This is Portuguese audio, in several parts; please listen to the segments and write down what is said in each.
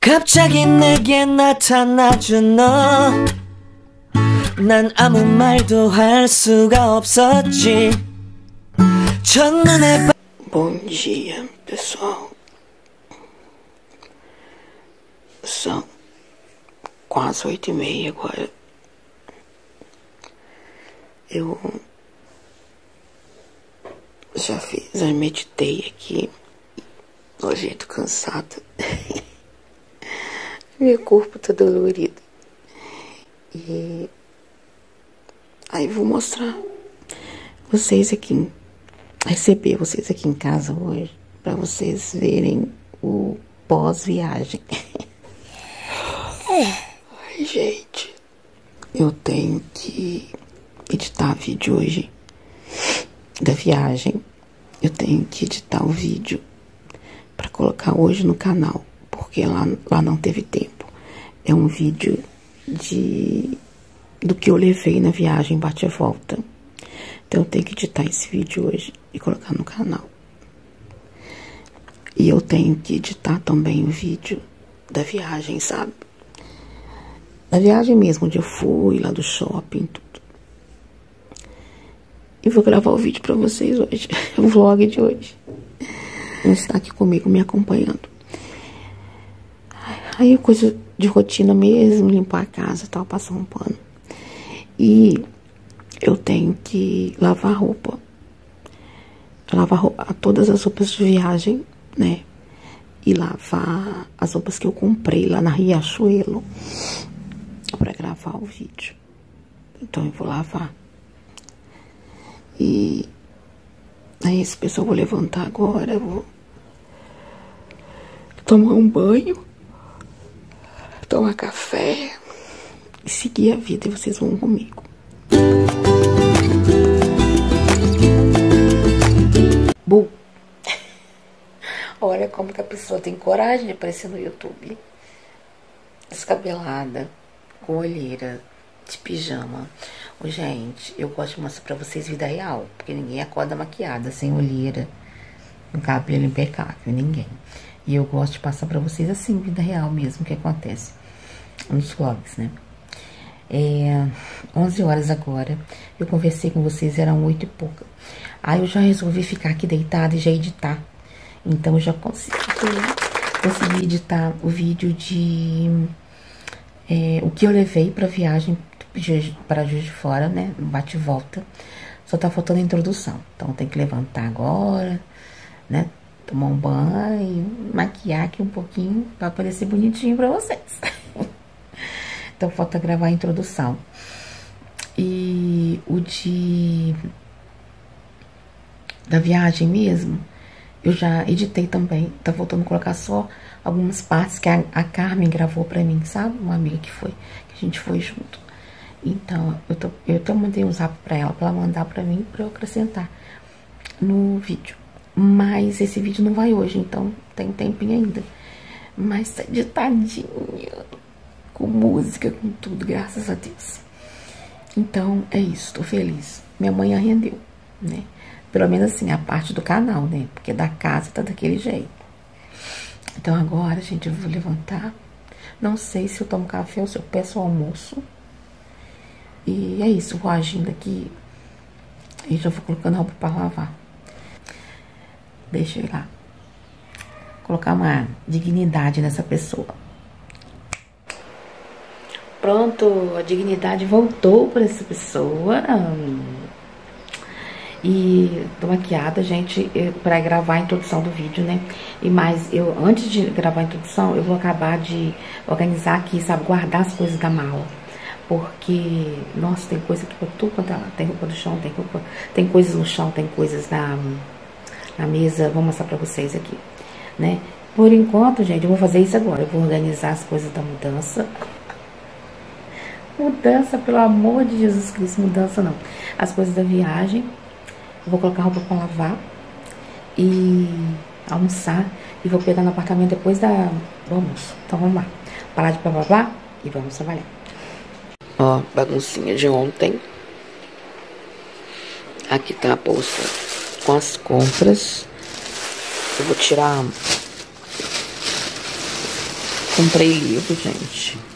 갑자기 내게 나타나준 너. 난 아무 말도 할 수가 없었지. 첫눈에 Bom dia, pessoal. São quase oito e meia agora. Eu já fiz, já meditei aqui. Hoje eu tô cansada. Meu corpo tá dolorido. E aí vou mostrar vocês aqui, receber vocês aqui em casa hoje, para vocês verem o pós-viagem. Ai, gente, eu tenho que editar vídeo hoje da viagem. Eu tenho que editar o vídeo para colocar hoje no canal, porque lá, lá não teve tempo. É um vídeo de do que eu levei na viagem bate e volta. Então eu tenho que editar esse vídeo hoje e colocar no canal. E eu tenho que editar também o vídeo da viagem, sabe? Da viagem mesmo, onde eu fui, lá do shopping, tudo. E vou gravar o vídeo pra vocês hoje, o vlog de hoje. Vão estar aqui comigo, me acompanhando. Aí, coisa de rotina mesmo, limpar a casa tal, passar um pano. E eu tenho que lavar roupa. Lavar roupa, todas as roupas de viagem, né? E lavar as roupas que eu comprei lá na Riachuelo para gravar o vídeo. Então eu vou lavar. E aí esse pessoal vou levantar agora, vou tomar um banho, tomar café e seguir a vida e vocês vão comigo. Bu. Olha como que a pessoa tem coragem de aparecer no YouTube. Descabelada, com olheira, de pijama. Ô, gente, eu gosto de mostrar pra vocês vida real. Porque ninguém acorda maquiada, sem olheira, com cabelo impecável. Ninguém. E eu gosto de passar pra vocês assim, vida real mesmo, o que acontece nos vlogs, né? É, 11 horas agora. Eu conversei com vocês, eram 8 e pouca. Aí eu já resolvi ficar aqui deitada e já editar. Então eu já consegui, consegui editar o vídeo de é, o que eu levei pra viagem para Juiz de Fora, né? Bate e volta. Só tá faltando a introdução. Então tem que levantar agora, né? Tomar um banho, maquiar aqui um pouquinho pra aparecer bonitinho pra vocês. então falta gravar a introdução. E o de da viagem mesmo, eu já editei também. Tá faltando colocar só algumas partes que a, a Carmen gravou pra mim, sabe? Uma amiga que foi, que a gente foi junto. Então, eu, tô, eu até mandei um zap pra ela, pra ela mandar pra mim, pra eu acrescentar no vídeo. Mas esse vídeo não vai hoje, então tem um tempinho ainda. Mas tá editadinho, com música, com tudo, graças a Deus. Então, é isso, tô feliz. Minha mãe rendeu, né? Pelo menos assim, a parte do canal, né? Porque da casa tá daquele jeito. Então agora, gente, eu vou levantar. Não sei se eu tomo café ou se eu peço almoço. E é isso, vou agindo aqui. E já vou colocando a roupa pra lavar. Deixa eu ir lá. Colocar uma dignidade nessa pessoa. Pronto, a dignidade voltou para essa pessoa. E tô maquiada, gente, para gravar a introdução do vídeo, né? E mais, eu antes de gravar a introdução, eu vou acabar de organizar aqui, sabe, guardar as coisas da mala. Porque, nossa, tem coisa aqui pra tudo é Tem roupa no chão, tem roupa, tem coisas no chão, tem coisas na, na mesa. Vou mostrar pra vocês aqui, né? Por enquanto, gente, eu vou fazer isso agora. Eu vou organizar as coisas da mudança. Mudança, pelo amor de Jesus Cristo, mudança não. As coisas da viagem. Vou colocar roupa pra lavar e almoçar. E vou pegar no apartamento depois da, do almoço. Então vamos lá. Parar de blá e vamos trabalhar. Ó, baguncinha de ontem. Aqui tá a bolsa com as compras. Eu vou tirar comprei livro, gente.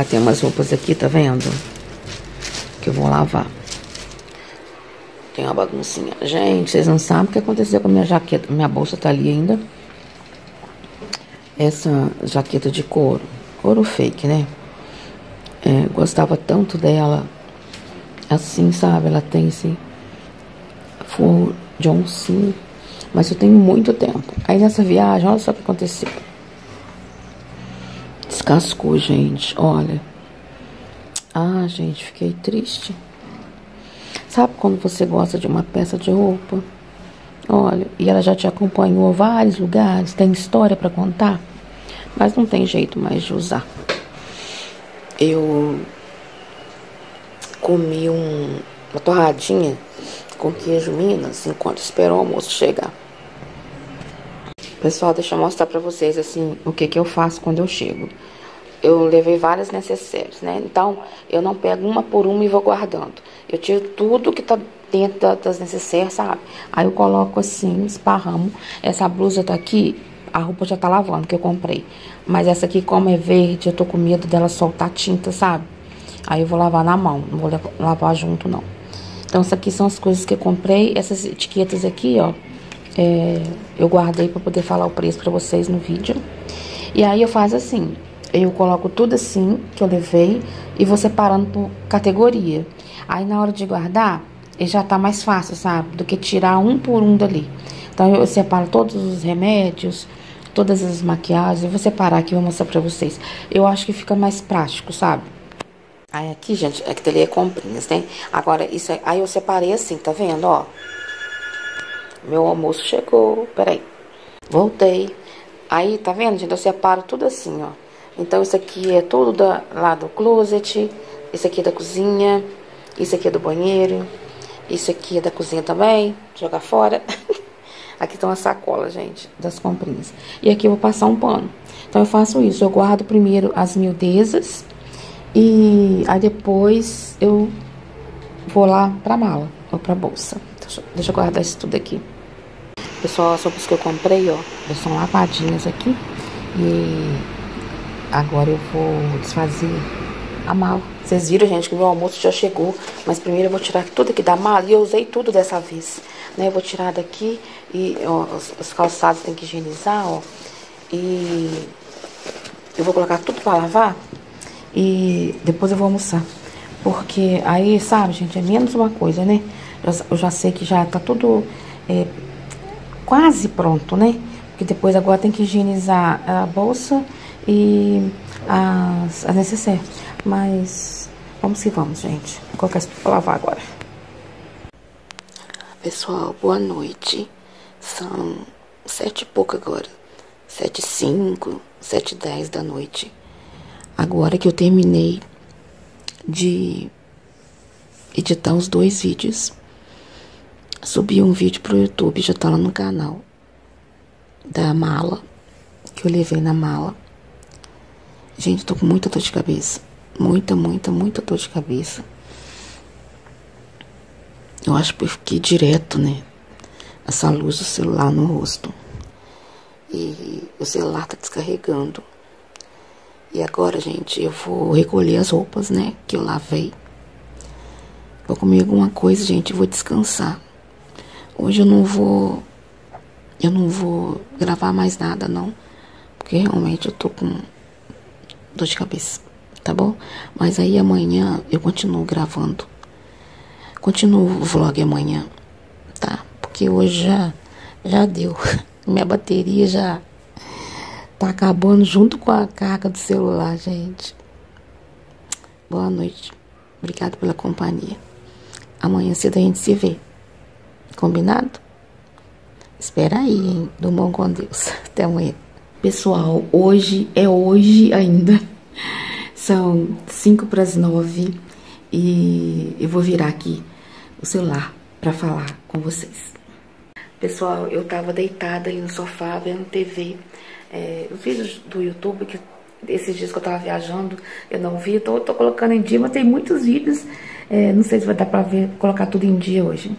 Ah, tem umas roupas aqui, tá vendo? Que eu vou lavar. Tem uma baguncinha. Gente, vocês não sabem o que aconteceu com a minha jaqueta. Minha bolsa tá ali ainda. Essa jaqueta de couro. Couro fake, né? É, gostava tanto dela. Assim, sabe? Ela tem esse... For John Sim. Mas eu tenho muito tempo. Aí nessa viagem, olha só o que aconteceu. Descascou, gente. Olha. Ah, gente, fiquei triste. Sabe quando você gosta de uma peça de roupa? Olha, e ela já te acompanhou a vários lugares, tem história para contar, mas não tem jeito mais de usar. Eu comi um, uma torradinha com queijo Minas enquanto esperou o almoço chegar. Pessoal, deixa eu mostrar pra vocês assim o que que eu faço quando eu chego eu levei várias necessárias, né? Então, eu não pego uma por uma e vou guardando. Eu tiro tudo que tá dentro das necessárias, sabe? Aí eu coloco assim, esparramo. Essa blusa tá aqui, a roupa já tá lavando, que eu comprei. Mas essa aqui, como é verde, eu tô com medo dela soltar tinta, sabe? Aí eu vou lavar na mão, não vou lavar junto, não. Então, essas aqui são as coisas que eu comprei. Essas etiquetas aqui, ó, é, eu guardei pra poder falar o preço pra vocês no vídeo. E aí eu faço assim, eu coloco tudo assim que eu levei e vou separando por categoria. Aí na hora de guardar, já tá mais fácil, sabe? Do que tirar um por um dali. Então eu separo todos os remédios, todas as maquiagens. Eu vou separar aqui e vou mostrar pra vocês. Eu acho que fica mais prático, sabe? Aí aqui, gente, é que ali é comprinhas, né? Agora, isso aí, aí eu separei assim, tá vendo, ó? Meu almoço chegou, peraí. Voltei. Aí, tá vendo, gente? Eu separo tudo assim, ó. Então, isso aqui é tudo da, lá do closet, isso aqui é da cozinha, isso aqui é do banheiro, isso aqui é da cozinha também, jogar fora. aqui estão as sacolas, gente, das comprinhas. E aqui eu vou passar um pano. Então, eu faço isso, eu guardo primeiro as miudezas e aí depois eu vou lá pra mala ou pra bolsa. Deixa, deixa eu guardar isso tudo aqui. Pessoal, as roupas que eu comprei, ó, são lavadinhas aqui. E Agora eu vou desfazer a mala. Vocês viram, gente, que meu almoço já chegou. Mas primeiro eu vou tirar tudo aqui da mala. E eu usei tudo dessa vez. Né? Eu vou tirar daqui e ó, os, os calçados tem que higienizar, ó. E eu vou colocar tudo pra lavar. E depois eu vou almoçar. Porque aí, sabe, gente, é menos uma coisa, né? Eu já sei que já tá tudo é, quase pronto, né? Porque depois agora tem que higienizar a bolsa e as, as necessárias. Mas vamos que vamos, gente. Vou colocar isso pra lavar agora. Pessoal, boa noite. São sete e pouco agora. Sete e cinco, sete e dez da noite. Agora que eu terminei de editar os dois vídeos. Subi um vídeo pro YouTube, já tá lá no canal. Da mala, que eu levei na mala. Gente, tô com muita dor de cabeça. Muita, muita, muita dor de cabeça. Eu acho que eu fiquei direto, né? Essa luz do celular no rosto. E o celular tá descarregando. E agora, gente, eu vou recolher as roupas, né? Que eu lavei. Vou comer alguma coisa, gente, vou descansar. Hoje eu não vou. Eu não vou gravar mais nada, não. Porque realmente eu tô com dor de cabeça, tá bom? Mas aí amanhã eu continuo gravando. Continuo o vlog amanhã, tá? Porque hoje já, já deu. Minha bateria já tá acabando junto com a carga do celular, gente. Boa noite. Obrigado pela companhia. Amanhã cedo a gente se vê. Combinado? Espera aí, hein? Durmam com Deus. Até amanhã. Pessoal, hoje é hoje ainda. São 5 para as 9 e eu vou virar aqui o celular para falar com vocês. Pessoal, eu tava deitada ali no sofá vendo TV. É, os vídeos do YouTube, que esses dias que eu tava viajando, eu não vi, tô, tô colocando em dia, mas tem muitos vídeos. É, não sei se vai dar pra ver, colocar tudo em dia hoje.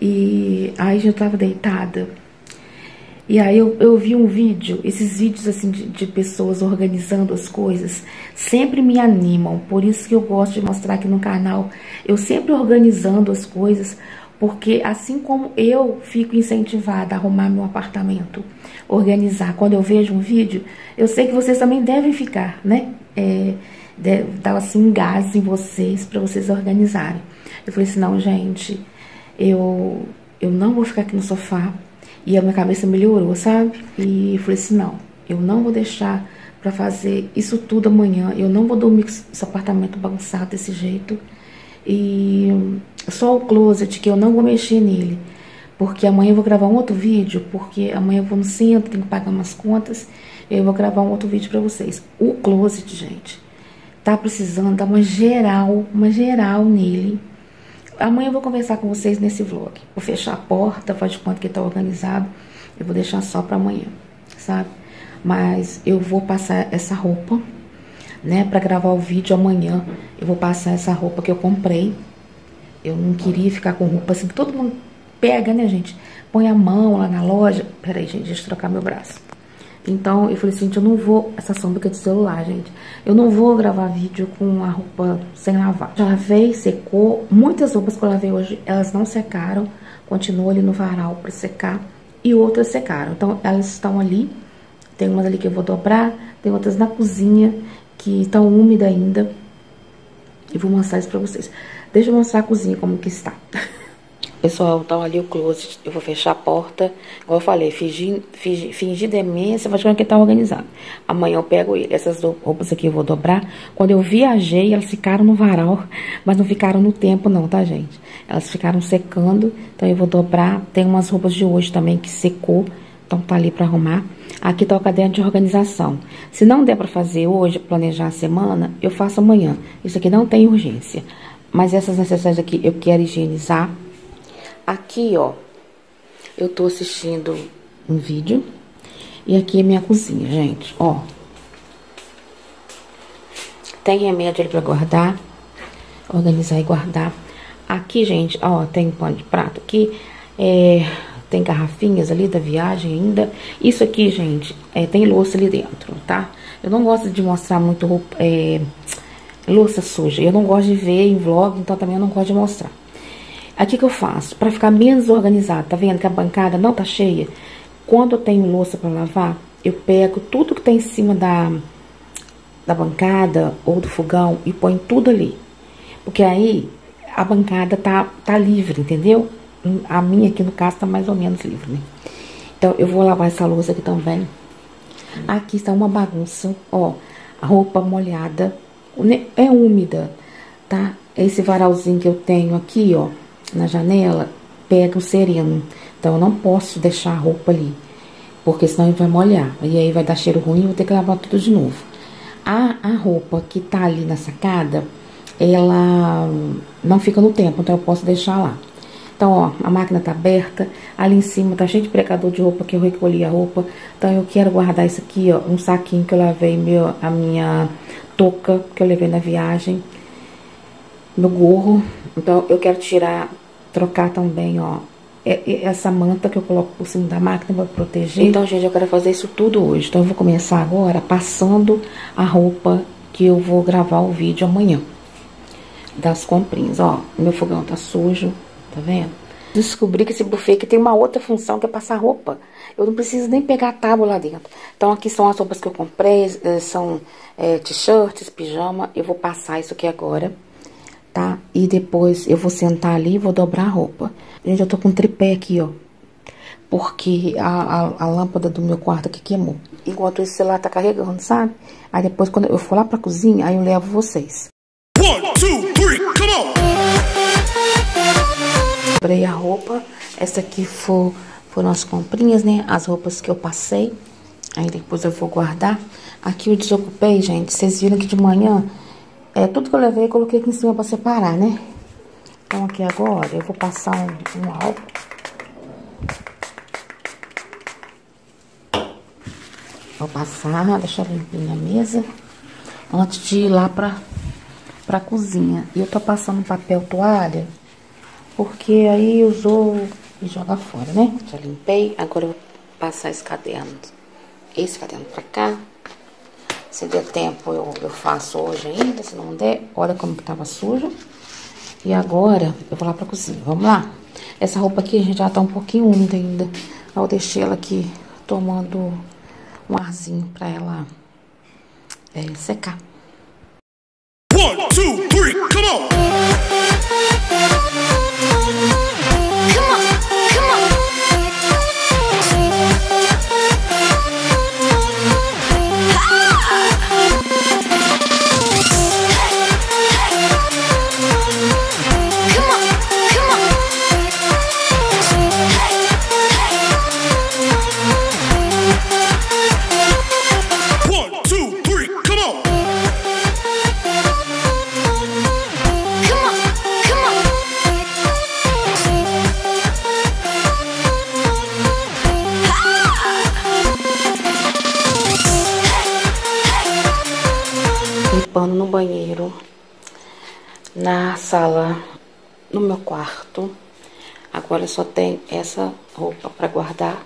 E aí eu tava deitada E aí eu, eu vi um vídeo, esses vídeos assim de, de, pessoas organizando as coisas sempre me animam. Por isso que eu gosto de mostrar aqui no canal. Eu sempre organizando as coisas, porque assim como eu fico incentivada a arrumar meu apartamento, organizar, quando eu vejo um vídeo, eu sei que vocês também devem ficar, né? É, deve dar assim um gás em vocês para vocês organizarem. Eu falei assim, não, gente, eu, eu não vou ficar aqui no sofá e a minha cabeça melhorou, sabe? E eu falei assim: não, eu não vou deixar para fazer isso tudo amanhã. Eu não vou dormir com esse apartamento bagunçado desse jeito. E só o closet que eu não vou mexer nele. Porque amanhã eu vou gravar um outro vídeo, porque amanhã eu vou no centro, tenho que pagar umas contas. Eu vou gravar um outro vídeo para vocês. O closet, gente, tá precisando dar uma geral, uma geral nele Amanhã eu vou conversar com vocês nesse vlog. Vou fechar a porta, faz de conta que tá organizado. Eu vou deixar só pra amanhã, sabe? Mas eu vou passar essa roupa, né? Pra gravar o vídeo amanhã. Eu vou passar essa roupa que eu comprei. Eu não queria ficar com roupa assim, que todo mundo pega, né, gente? Põe a mão lá na loja. Peraí, gente, deixa eu trocar meu braço. Então, eu falei assim, eu não vou... Essa sombra de celular, gente. Eu não vou gravar vídeo com a roupa sem lavar. Já lavei, secou. Muitas roupas que eu lavei hoje, elas não secaram. Continuam ali no varal pra secar. E outras secaram. Então, elas estão ali. Tem umas ali que eu vou dobrar. Tem outras na cozinha que estão úmidas ainda. E vou mostrar isso pra vocês. Deixa eu mostrar a cozinha como que está. Pessoal, então ali o closet, eu vou fechar a porta. Igual eu falei, fingir, fingir, fingir demência, vai achando que tá organizado. Amanhã eu pego ele. Essas roupas aqui eu vou dobrar. Quando eu viajei, elas ficaram no varal, mas não ficaram no tempo não, tá, gente? Elas ficaram secando, então eu vou dobrar. Tem umas roupas de hoje também que secou, então tá ali pra arrumar. Aqui tá o caderno de organização. Se não der pra fazer hoje, planejar a semana, eu faço amanhã. Isso aqui não tem urgência. Mas essas necessidades aqui eu quero higienizar Aqui, ó, eu tô assistindo um vídeo. E aqui é minha cozinha, gente, ó. Tem remédio ali pra guardar. Organizar e guardar. Aqui, gente, ó, tem pano de prato aqui. É, tem garrafinhas ali da viagem ainda. Isso aqui, gente, é, tem louça ali dentro, tá? Eu não gosto de mostrar muito roupa, é, louça suja. Eu não gosto de ver em vlog, então também eu não gosto de mostrar. Aqui que eu faço, para ficar menos organizado, tá vendo que a bancada não tá cheia? Quando eu tenho louça para lavar, eu pego tudo que tá em cima da, da bancada ou do fogão e ponho tudo ali. Porque aí a bancada tá, tá livre, entendeu? A minha aqui no caso tá mais ou menos livre, né? Então eu vou lavar essa louça aqui também. Aqui está uma bagunça, ó, a roupa molhada, é úmida, tá? Esse varalzinho que eu tenho aqui, ó, na janela, pega o sereno. Então, eu não posso deixar a roupa ali, porque senão ele vai molhar. E aí vai dar cheiro ruim e vou ter que lavar tudo de novo. A, a roupa que tá ali na sacada, ela não fica no tempo, então eu posso deixar lá. Então, ó, a máquina tá aberta, ali em cima tá cheio de precador de roupa que eu recolhi a roupa. Então, eu quero guardar isso aqui, ó, um saquinho que eu lavei meu, a minha touca que eu levei na viagem, meu gorro. Então, eu quero tirar trocar também, ó, essa manta que eu coloco por cima da máquina para proteger. Então, gente, eu quero fazer isso tudo hoje. Então, eu vou começar agora passando a roupa que eu vou gravar o vídeo amanhã. Das comprinhas, ó. Meu fogão tá sujo, tá vendo? Descobri que esse buffet aqui tem uma outra função que é passar roupa. Eu não preciso nem pegar a tábua lá dentro. Então, aqui são as roupas que eu comprei, eh, são é, t-shirts, pijama. Eu vou passar isso aqui agora tá? E depois eu vou sentar ali e vou dobrar a roupa. Gente, eu tô com um tripé aqui, ó. Porque a, a, a, lâmpada do meu quarto aqui queimou. Enquanto esse celular tá carregando, sabe? Aí depois, quando eu for lá pra cozinha, aí eu levo vocês. One, Comprei a roupa. Essa aqui for, foram as comprinhas, né? As roupas que eu passei. Aí depois eu vou guardar. Aqui eu desocupei, gente. Vocês viram que de manhã é, tudo que eu levei, eu coloquei aqui em cima pra separar, né? Então, aqui agora, eu vou passar um, um álcool. Vou passar, deixar limpinha a mesa. Antes de ir lá pra, pra cozinha. E eu tô passando papel toalha, porque aí usou e joga fora, né? Já limpei, agora eu passar esse caderno, esse caderno pra cá. Se der tempo, eu, eu faço hoje ainda. Se não der, olha como que tava sujo. E agora, eu vou lá pra cozinha. Vamos lá? Essa roupa aqui, gente, já tá um pouquinho úmida ainda. Eu deixei ela aqui tomando um arzinho pra ela é, secar. One, two, three, come on! Sala, no meu quarto. Agora só tem essa roupa para guardar.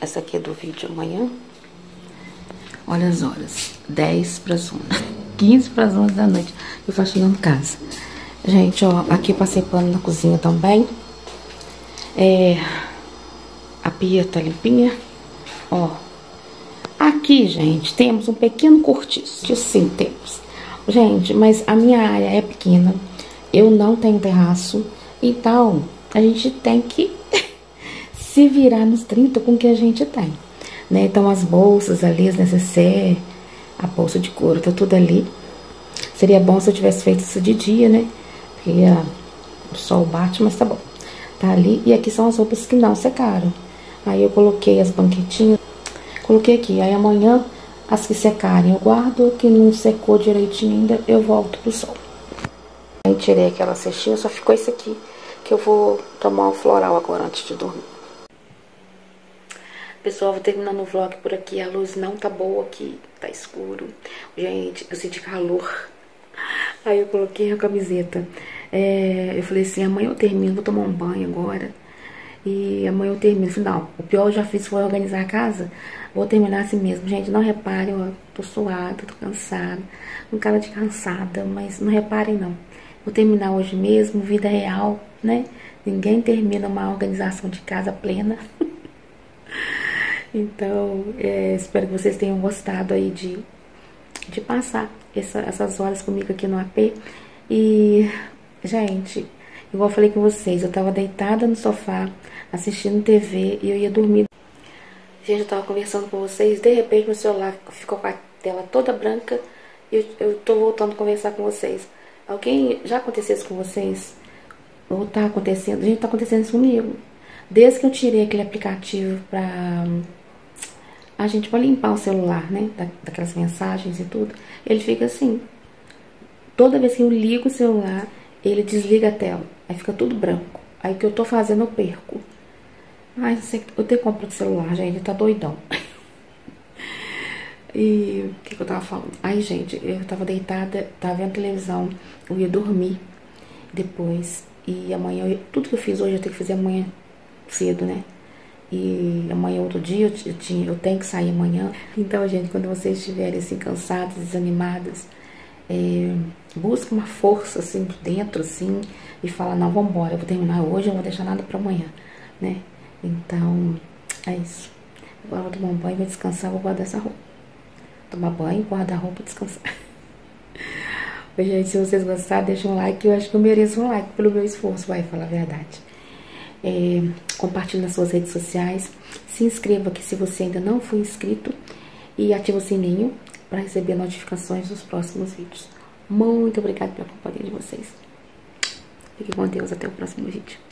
Essa aqui é do vídeo amanhã. Olha as horas. 10 para as 1. 15 para as 11 da noite. Eu faço em casa. Gente, ó, aqui passei pano na cozinha também. É, a pia tá limpinha. Ó, Aqui, gente, temos um pequeno cortiço. Sim, temos. Gente, mas a minha área é pequena. Eu não tenho terraço. Então, a gente tem que se virar nos 30 com o que a gente tem. Né? Então, as bolsas ali, as necessaires, a bolsa de couro, tá tudo ali. Seria bom se eu tivesse feito isso de dia, né? Porque a, o sol bate, mas tá bom. Tá ali. E aqui são as roupas que não secaram. Aí eu coloquei as banquetinhas. Coloquei aqui, aí amanhã as que secarem eu guardo, que não secou direitinho ainda, eu volto pro sol. Tirei aquela cestinha, só ficou esse aqui, que eu vou tomar um floral agora antes de dormir. Pessoal, vou terminando o vlog por aqui, a luz não tá boa aqui, tá escuro. Gente, eu senti calor. Aí eu coloquei a camiseta. É, eu falei assim, amanhã eu termino, vou tomar um banho agora. E amanhã eu termino. Não, o pior eu já fiz foi organizar a casa. Vou terminar assim mesmo. Gente, não reparem, ó, tô suada, tô cansada. Um cara de cansada, mas não reparem não. Vou terminar hoje mesmo, vida real, né? Ninguém termina uma organização de casa plena. então, é, espero que vocês tenham gostado aí de, de passar essa, essas horas comigo aqui no AP. E, gente, igual eu falei com vocês, eu tava deitada no sofá, assistindo TV e eu ia dormir. Gente, eu tava conversando com vocês, de repente meu celular ficou com a tela toda branca e eu, eu tô voltando a conversar com vocês. Alguém já aconteceu isso com vocês? Ou tá acontecendo? Gente, tá acontecendo isso comigo. Desde que eu tirei aquele aplicativo pra a gente pra limpar o celular, né? Da, daquelas mensagens e tudo, ele fica assim. Toda vez que eu ligo o celular, ele desliga a tela. Aí fica tudo branco. Aí o que eu tô fazendo eu perco. Ai, eu tenho comprado celular, gente, tá doidão. e o que, que, eu tava falando? Ai, gente, eu tava deitada, tava vendo televisão, eu ia dormir depois. E amanhã, eu, tudo que eu fiz hoje eu tenho que fazer amanhã cedo, né? E amanhã outro dia eu, tinha, eu tenho que sair amanhã. Então, gente, quando vocês estiverem assim cansados, desanimados, é, busca uma força assim dentro, assim, e fala, não, vambora, eu vou terminar hoje, eu não vou deixar nada para amanhã, né? Então, é isso. Agora eu vou tomar um banho, vou descansar, vou guardar essa roupa. Tomar banho, guardar roupa descansar. Oi, gente, se vocês gostaram, deixa um like. Eu acho que eu mereço um like pelo meu esforço, vai falar a verdade. É, compartilhe nas suas redes sociais. Se inscreva aqui se você ainda não for inscrito. E ative o sininho para receber notificações dos próximos vídeos. Muito obrigada pela companhia de vocês. Fique com Deus. Até o próximo vídeo.